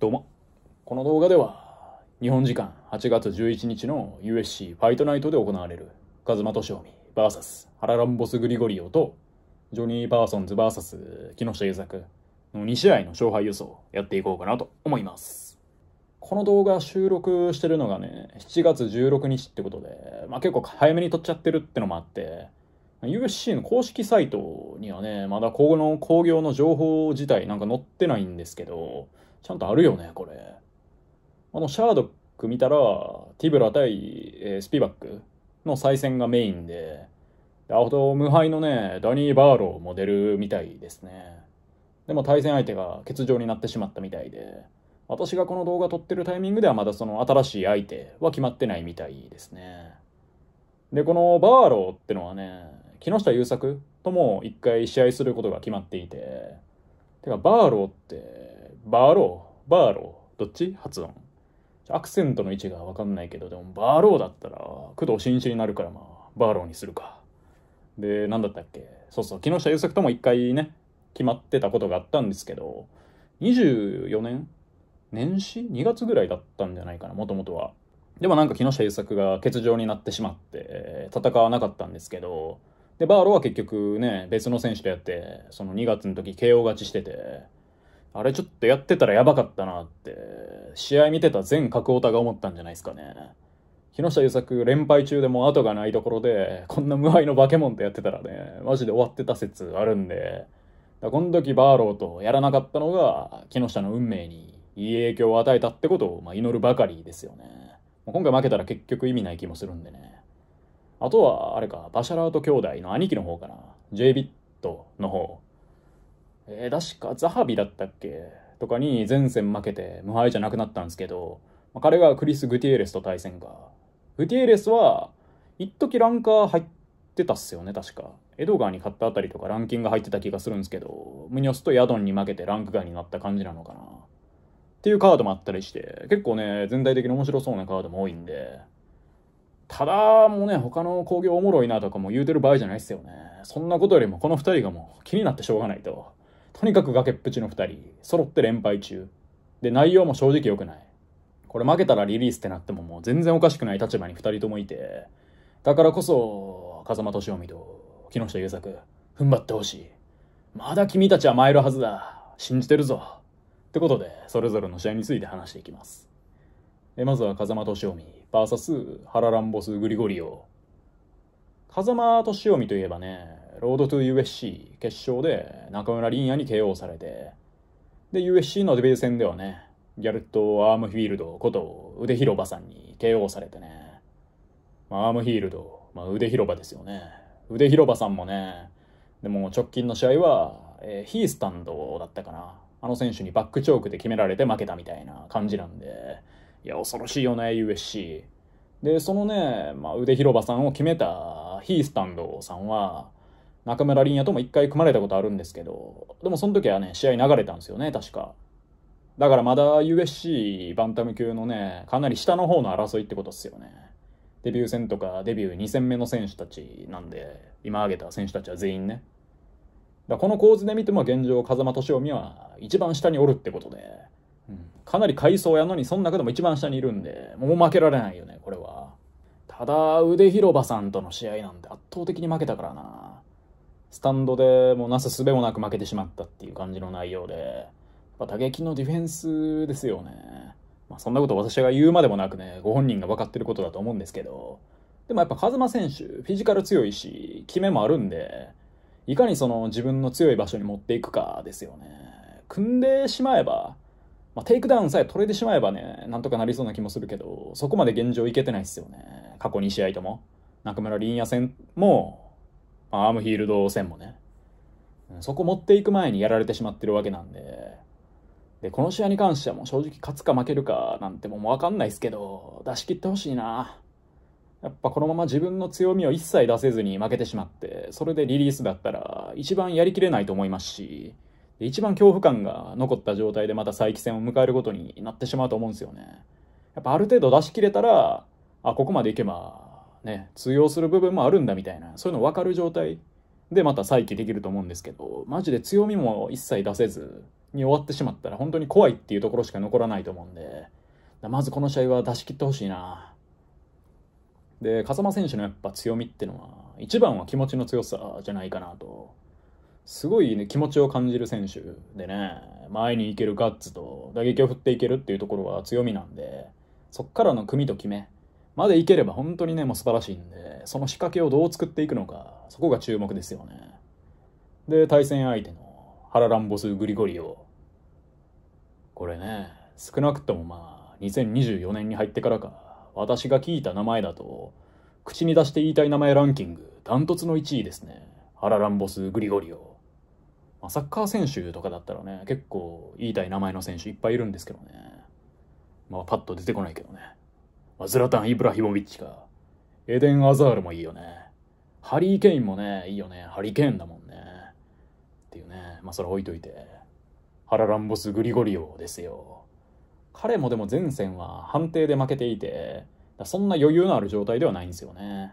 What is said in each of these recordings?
どうも。この動画では、日本時間8月11日の USC ファイトナイトで行われる、風間俊臣 VS ハラランボス・グリゴリオと、ジョニー・パーソンズ VS 木下優作の2試合の勝敗予想をやっていこうかなと思います。この動画収録してるのがね、7月16日ってことで、まあ結構早めに撮っちゃってるってのもあって、USC の公式サイトにはね、まだこの工業の情報自体なんか載ってないんですけど、ちゃんとあるよね、これ。あの、シャードック見たら、ティブラ対、えー、スピバックの再戦がメインで、あと、無敗のね、ダニー・バーローも出るみたいですね。でも対戦相手が欠場になってしまったみたいで、私がこの動画撮ってるタイミングではまだその新しい相手は決まってないみたいですね。で、このバーローってのはね、木下優作とも一回試合することが決まっていて、てか、バーローって、バーローバーローどっち？発音。アクセントの位置がわかんないけど、でもバーローだったら、工藤新一になるからまあ、バーローにするか。で、なんだったっけ？そうそう、木下憂朔とも一回ね、決まってたことがあったんですけど、24年？年始 ?2 月ぐらいだったんじゃないかな、もともとは。でもなんか木下憂朔が欠場になってしまって、戦わなかったんですけど、で、バーローは結局ね、別の選手とやって、その2月の時 KO 勝ちしてて、あれちょっとやってたらやばかったなって、試合見てた全角オタが思ったんじゃないですかね。木下優作連敗中でも後がないところで、こんな無敗の化け物とやってたらね、マジで終わってた説あるんで、だこの時バーローとやらなかったのが、木下の運命にいい影響を与えたってことを、まあ、祈るばかりですよね。今回負けたら結局意味ない気もするんでね。あとは、あれか、バシャラート兄弟の兄貴の方かな。J ビットの方。えー、確かザハビだったっけ？とかに前線負けて無敗じゃなくなったんですけど、まあ、彼がクリス・グティエレスと対戦か。グティエレスは、一時ランカー入ってたっすよね、確か。エドガーに勝ったあたりとかランキング入ってた気がするんですけど、ムニョスとヤドンに負けてランク外になった感じなのかな。っていうカードもあったりして、結構ね、全体的に面白そうなカードも多いんで、ただ、もうね、他の工業おもろいなとかも言うてる場合じゃないっすよね。そんなことよりもこの二人がもう気になってしょうがないと。とにかく崖っぷちの二人、揃って連敗中。で、内容も正直良くない。これ負けたらリリースってなってももう全然おかしくない立場に二人ともいて、だからこそ、風間敏臣と木下優作、踏ん張ってほしい。まだ君たちは参るはずだ。信じてるぞ。ってことで、それぞれの試合について話していきます。えまずは風間敏臣 VS ハラランボス・グリゴリオ風間敏臣といえばねロードトゥ USC 決勝で中村凛也に KO されて。で USC のデビュー戦ではねギャルット・アームフィールドこと腕広場さんに KO されてね、まあ、アームフィールド、まあ、腕広場ですよね。腕広場さんもねでも直近の試合は、えー、ヒースタンドだったかな。あの選手にバックチョークで決められて負けたみたいな感じなんで。いや、恐ろしいよね、USC。で、そのね、まあ、腕広場さんを決めたヒースタンドさんは、中村凛也とも一回組まれたことあるんですけど、でもその時はね、試合流れたんですよね、確か。だからまだ USC バンタム級のね、かなり下の方の争いってことっすよね。デビュー戦とかデビュー2戦目の選手たちなんで、今挙げた選手たちは全員ね。だこの構図で見ても現状、風間敏臣は一番下におるってことで、うんかなり階層やのにその中でも一番下にいるんでもう負けられないよねこれはただ腕広場さんとの試合なんて圧倒的に負けたからなスタンドでもうなすすべもなく負けてしまったっていう感じの内容で打撃のディフェンスですよねまあ、そんなこと私が言うまでもなくねご本人が分かってることだと思うんですけどでもやっぱ風間選手フィジカル強いし決めもあるんでいかにその自分の強い場所に持っていくかですよね組んでしまえばまあ、テイクダウンさえ取れてしまえばね、なんとかなりそうな気もするけど、そこまで現状いけてないっすよね。過去2試合とも。中村倫也戦も、アームフィールド戦もね。そこ持っていく前にやられてしまってるわけなんで。で、この試合に関してはもう正直勝つか負けるかなんてもうわかんないっすけど、出し切ってほしいな。やっぱこのまま自分の強みを一切出せずに負けてしまって、それでリリースだったら一番やりきれないと思いますし、一番恐怖感が残った状態でまた再起戦を迎えることになってしまうと思うんですよね。やっぱある程度出し切れたら、あ、ここまでいけば、ね、通用する部分もあるんだみたいな、そういうの分かる状態でまた再起できると思うんですけど、マジで強みも一切出せず、に終わってしまったら本当に怖いっていうところしか残らないと思うんで、まずこの試合は出し切ってほしいな。で、風間選手のやっぱ強みってのは、一番は気持ちの強さじゃないかなと。すごいね、気持ちを感じる選手でね、前に行けるガッツと打撃を振っていけるっていうところは強みなんで、そっからの組と決めまでいければ本当にね、もう素晴らしいんで、その仕掛けをどう作っていくのか、そこが注目ですよね。で、対戦相手のハラランボス・グリゴリオ。これね、少なくともまあ、2024年に入ってからか、私が聞いた名前だと、口に出して言いたい名前ランキング、ダントツの1位ですね。ハラランボス・グリゴリオ。まあ、サッカー選手とかだったらね、結構言いたい名前の選手いっぱいいるんですけどね。まあ、パッと出てこないけどね。まあ、ズラタン・イブラヒモビッチか。エデン・アザールもいいよね。ハリー・ケインもね、いいよね。ハリケーンだもんね。っていうね。まあ、それ置いといて。ハラランボス・グリゴリオですよ。彼もでも前線は判定で負けていて、そんな余裕のある状態ではないんですよね。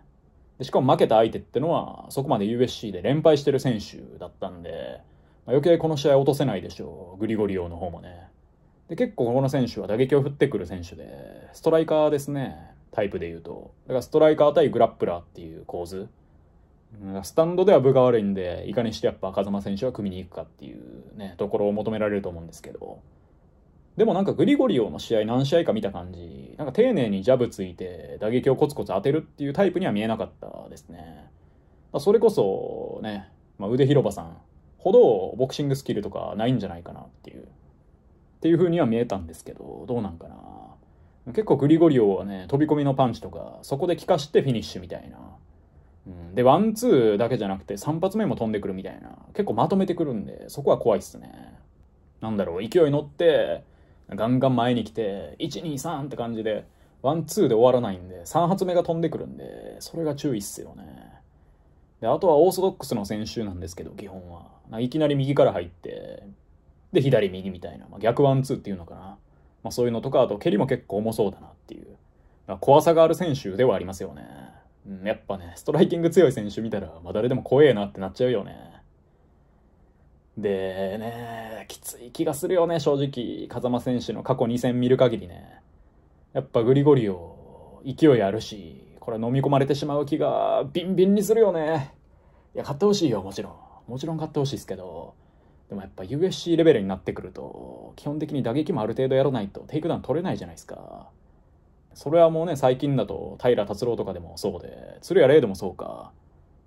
でしかも負けた相手ってのは、そこまで USC で連敗してる選手だったんで、まあ、余計この試合落とせないでしょう。グリゴリオの方もね。で、結構この選手は打撃を振ってくる選手で、ストライカーですね。タイプで言うと。だからストライカー対グラップラーっていう構図。スタンドでは分が悪いんで、いかにしてやっぱ風間選手は組みに行くかっていうね、ところを求められると思うんですけど。でもなんかグリゴリオの試合何試合か見た感じ、なんか丁寧にジャブついて打撃をコツコツ当てるっていうタイプには見えなかったですね。それこそね、まあ、腕広場さんほどボクシングスキルとかないんじゃないかなっていう、っていう風には見えたんですけど、どうなんかな。結構グリゴリオはね、飛び込みのパンチとか、そこで効かしてフィニッシュみたいな。うん、で、ワンツーだけじゃなくて3発目も飛んでくるみたいな。結構まとめてくるんで、そこは怖いっすね。なんだろう、勢い乗って、ガンガン前に来て、1、2、3って感じで、ワン、ツーで終わらないんで、3発目が飛んでくるんで、それが注意っすよね。で、あとはオーソドックスの選手なんですけど、基本は。いきなり右から入って、で、左右みたいな、まあ、逆ワンツーっていうのかな。まあ、そういうのとか、あと蹴りも結構重そうだなっていう。まあ、怖さがある選手ではありますよね。うん、やっぱね、ストライキング強い選手見たら、まあ、誰でも怖えなってなっちゃうよね。でね、きつい気がするよね、正直。風間選手の過去2戦見る限りね。やっぱグリゴリオ、勢いあるし、これ飲み込まれてしまう気がビンビンにするよね。いや、勝ってほしいよ、もちろん。もちろん勝ってほしいですけど。でもやっぱ USC レベルになってくると、基本的に打撃もある程度やらないとテイクダウン取れないじゃないですか。それはもうね、最近だと平良達郎とかでもそうで、鶴屋怜でもそうか。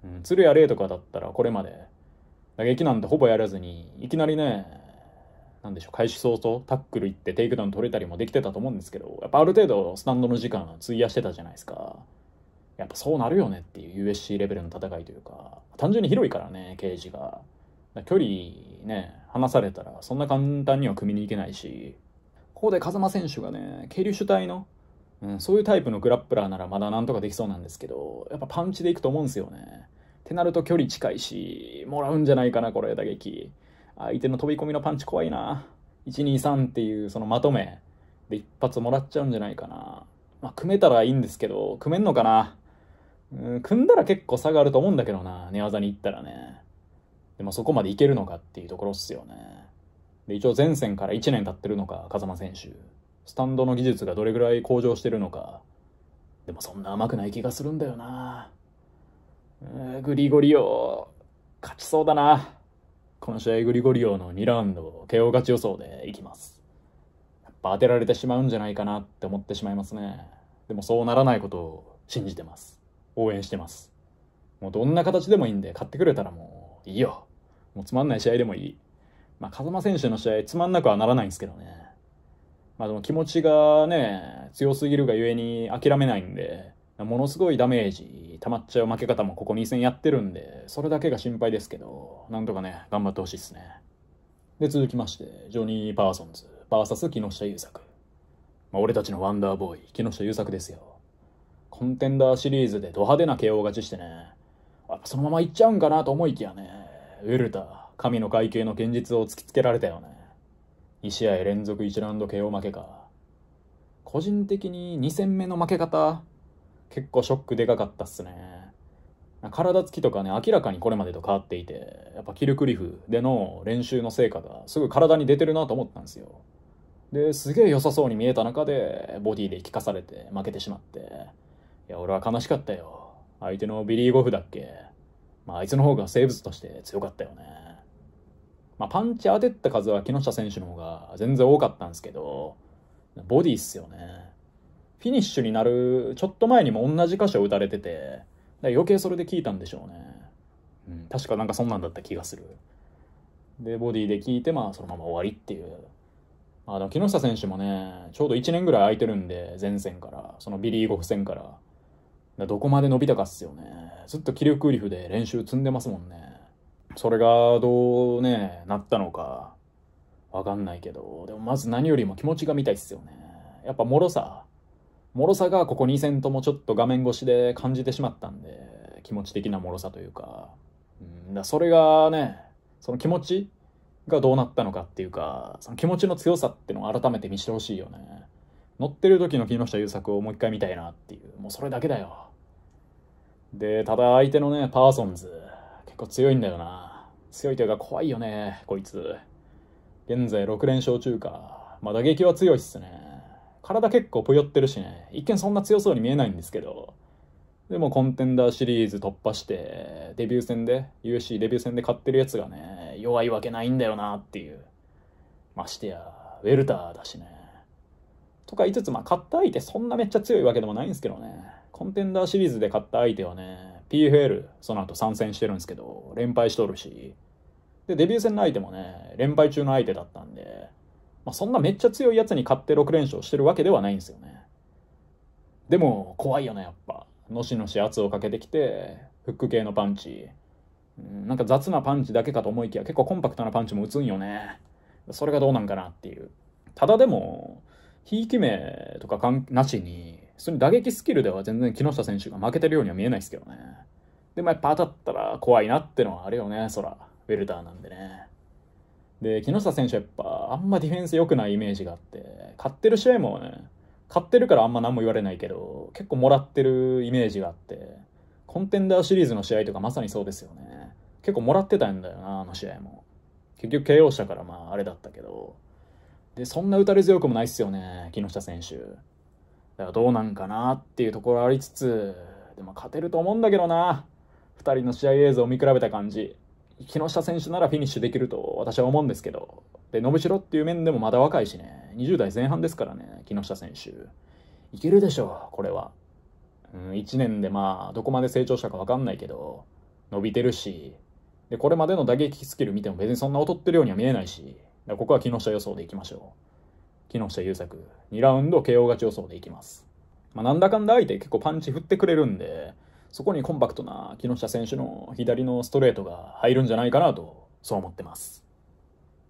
うん、鶴屋怜とかだったらこれまで打撃なんてほぼやらずに、いきなりね、なんでしょう、開始早々タックル行ってテイクダウン取れたりもできてたと思うんですけど、やっぱある程度スタンドの時間費やしてたじゃないですか。やっぱそうなるよねっていう USC レベルの戦いというか、単純に広いからね、ケージが。距離ね、離されたらそんな簡単には組みに行けないし、ここで風間選手がね、ケリュ主体の、うん、そういうタイプのグラップラーならまだなんとかできそうなんですけど、やっぱパンチでいくと思うんですよね。ってなると距離近いし、もらうんじゃないかな、これ、打撃。相手の飛び込みのパンチ怖いな。1、2、3っていうそのまとめで一発もらっちゃうんじゃないかな。まあ、組めたらいいんですけど、組めんのかな。うん、組んだら結構差があると思うんだけどな、寝技に行ったらね。でもそこまでいけるのかっていうところっすよね。で、一応前線から1年経ってるのか、風間選手。スタンドの技術がどれぐらい向上してるのか。でもそんな甘くない気がするんだよな。グリゴリオ、勝ちそうだな。この試合グリゴリオの2ラウンド、KO 勝ち予想でいきます。やっぱ当てられてしまうんじゃないかなって思ってしまいますね。でもそうならないことを信じてます。応援してます。もうどんな形でもいいんで、買ってくれたらもういいよ。もうつまんない試合でもいい。まあ、風間選手の試合、つまんなくはならないんですけどね。まあでも気持ちがね、強すぎるがゆえに諦めないんで、ものすごいダメージ溜まっちゃう負け方もここ2戦やってるんで、それだけが心配ですけど、なんとかね、頑張ってほしいですね。で、続きまして、ジョニー・パーソンズ、VS 木下優作。まあ、俺たちのワンダーボーイ、木下優作ですよ。コンテンダーシリーズでド派手な KO 勝ちしてね、やっぱそのままいっちゃうんかなと思いきやね、ウルタ、神の会計の現実を突きつけられたよね。2試合連続1ラウンド KO 負けか。個人的に2戦目の負け方、結構ショックでかかったっすね。体つきとかね、明らかにこれまでと変わっていて、やっぱキルクリフでの練習の成果がすごい体に出てるなと思ったんですよ。で、すげえ良さそうに見えた中で、ボディで聞かされて負けてしまって、いや、俺は悲しかったよ。相手のビリー・ゴフだっけ。まあ、あいつの方が生物として強かったよね。まあ、パンチ当てった数は木下選手の方が全然多かったんですけど、ボディっすよね。フィニッシュになるちょっと前にも同じ箇所打たれてて、余計それで効いたんでしょうね。うん、確かなんかそんなんだった気がする。で、ボディで効いて、まあそのまま終わりっていう。あの木下選手もね、ちょうど1年ぐらい空いてるんで、前線から、そのビリー・ゴフ戦から。どこまで伸びたかっすよね。ずっと気力ウリフで練習積んでますもんね。それがどうね、なったのか、わかんないけど、でもまず何よりも気持ちが見たいっすよね。やっぱ脆さ。脆さがここ2戦ともちょっと画面越しで感じてしまったんで、気持ち的な脆さというか、うん、だそれがね、その気持ちがどうなったのかっていうか、その気持ちの強さっていうのを改めて見せてほしいよね。乗ってる時の木下優作をもう一回見たいなっていう、もうそれだけだよ。で、ただ相手のね、パーソンズ、結構強いんだよな。強いというか怖いよね、こいつ。現在6連勝中か。まあ打撃は強いっすね。体結構ぷよってるしね、一見そんな強そうに見えないんですけど、でもコンテンダーシリーズ突破して、デビュー戦で、USC デビュー戦で勝ってるやつがね、弱いわけないんだよなっていう。ましてや、ウェルターだしね。とか言いつつ、まあ、勝った相手そんなめっちゃ強いわけでもないんですけどね。コンテンダーシリーズで勝った相手はね、PFL、その後参戦してるんですけど、連敗しとるし、で、デビュー戦の相手もね、連敗中の相手だったんで、まあ、そんなめっちゃ強いやつに勝って6連勝してるわけではないんですよね。でも、怖いよね、やっぱ。のしのし圧をかけてきて、フック系のパンチ。なんか雑なパンチだけかと思いきや、結構コンパクトなパンチも打つんよね。それがどうなんかなっていう。ただでも、ひいき目とかかんなしに、普通に打撃スキルでは全然木下選手が負けてるようには見えないですけどね。でもやっぱ当たったら怖いなってのはあるよね、そら。ウェルターなんでね。で、木下選手やっぱあんまディフェンス良くないイメージがあって、勝ってる試合もね、勝ってるからあんま何も言われないけど、結構もらってるイメージがあって、コンテンダーシリーズの試合とかまさにそうですよね。結構もらってたんだよな、あの試合も。結局 KO したからまああれだったけど。で、そんな打たれ強くもないっすよね、木下選手。だからどうなんかなっていうところありつつ、でも勝てると思うんだけどな。2人の試合映像を見比べた感じ。木下選手ならフィニッシュできると私は思うんですけど、で、伸びしろっていう面でもまだ若いしね、20代前半ですからね、木下選手。いけるでしょう、これは。うん、1年でまあ、どこまで成長したかわかんないけど、伸びてるし、で、これまでの打撃スキル見ても別にそんな劣ってるようには見えないし、ここは木下予想でいきましょう。木下優作、2ラウンド KO 勝ち予想でいきます。まあ、なんだかんだ相手結構パンチ振ってくれるんで、そこにコンパクトな木下選手の左のストレートが入るんじゃないかなと、そう思ってます。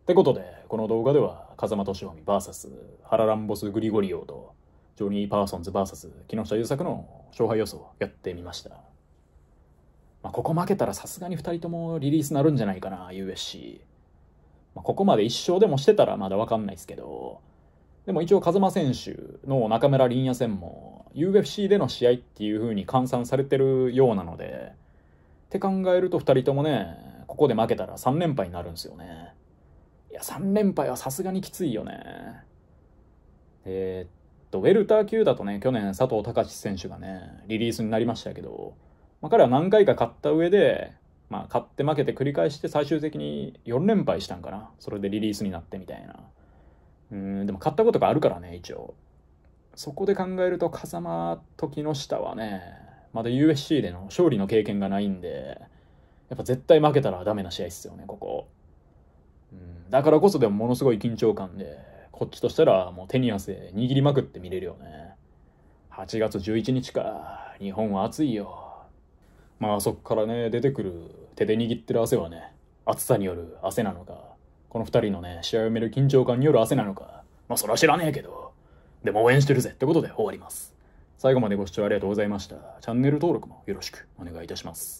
ってことで、この動画では、風間俊臣 VS ハラランボス・グリゴリオと、ジョニー・パーソンズ VS 木下優作の勝敗予想やってみました。まあ、ここ負けたらさすがに2人ともリリースなるんじゃないかな、USC。まあ、ここまで1勝でもしてたらまだわかんないですけど、でも一応風間選手の中村凛也戦も UFC での試合っていう風に換算されてるようなので、って考えると2人ともね、ここで負けたら3連敗になるんですよね。いや、3連敗はさすがにきついよね。えー、っと、ウェルター級だとね、去年佐藤隆選手がね、リリースになりましたけど、まあ、彼は何回か勝った上で、まあ、勝って負けて繰り返して最終的に4連敗したんかな。それでリリースになってみたいな。うん、でも買ったことがあるからね、一応。そこで考えると、風間と木下はね、まだ USC での勝利の経験がないんで、やっぱ絶対負けたらダメな試合っすよね、ここ。うん、だからこそでもものすごい緊張感で、こっちとしたらもう手に汗握りまくって見れるよね。8月11日か、日本は暑いよ。まあそっからね、出てくる手で握ってる汗はね、暑さによる汗なのか、この二人のね、試合を見る緊張感による汗なのか、まあそら知らねえけど、でも応援してるぜってことで終わります。最後までご視聴ありがとうございました。チャンネル登録もよろしくお願いいたします。